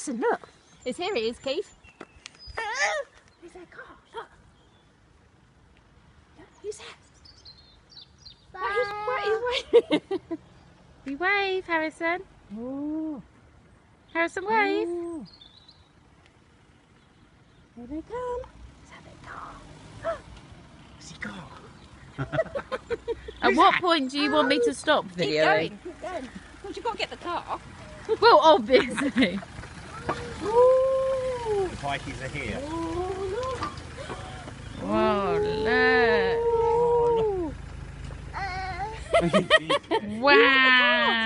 Harrison, look. It's here it is, Keith. Where's that car? Look. Look, who's that? What is, what is we wave, Harrison. Oh, Harrison, wave. oh. Here they come. Is that their car? What's he got? At what point do you want me to stop Keep videoing? going, keep going. Because you've got to get the car. Well, obviously. Pikeys are here. Oh, Whoa, look. Oh, look. Wow.